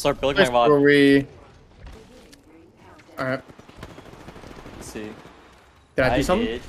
Start building Nice my where we. Alright. Let's see. Did I, do something? did.